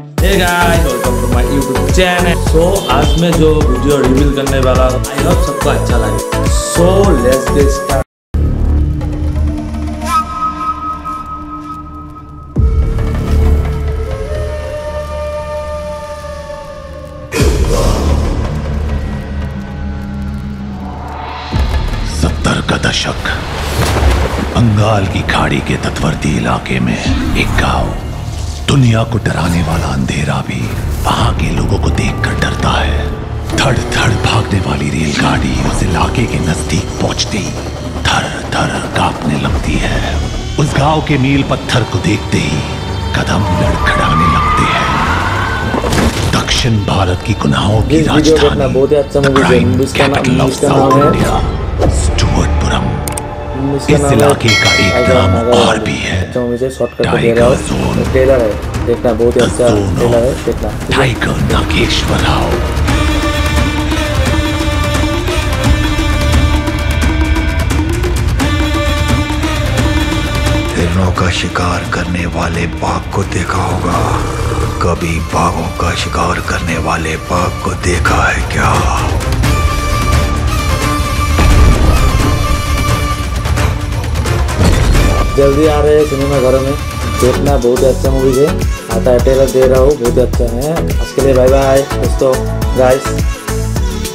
Hey guys, welcome to my YouTube channel. So आज मैं जो वीडियो रिवील करने वाला हूँ आई होप सबको अच्छा लगे। सो लेट्स गेट स्टार्ट सत्तर का दशक बंगाल की खाड़ी के तटवर्ती इलाके में एक गाँव। दुनिया को डराने वाला अंधेरा भी वहाँ के लोगों को देखकर डरता है धड़ धड़ भागने वाली रेलगाड़ी उस इलाके के नज़दीक पहुँचती थर थर कांपने लगती है उस गाँव के मील पत्थर को देखते ही कदम लड़खड़ाने लगते हैं दक्षिण भारत की गुनाहों की राजधानी ही अच्छा है। है- स्टुअर्टपुरम इस इलाके का एक नाम और भी है। शॉर्टकट टाइगर हूँ जोन। देखना बहुत ही अच्छा Zone ट्रेलर है देखना। टाइगर नागेश्वर हिरणों का शिकार करने वाले बाघ को देखा होगा। कभी बाघों का शिकार करने वाले बाघ को देखा है क्या? जल्दी आ रहे हैं सिनेमा घरों में। देखना बहुत ही अच्छा मूवी है। आता है ट्रेलर दे रहा हूँ, बहुत ही अच्छा है। आज के लिए बाय बाय दोस्तों। गाइस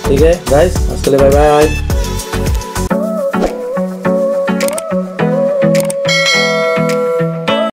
ठीक है? गाइस आज के लिए बाय बाय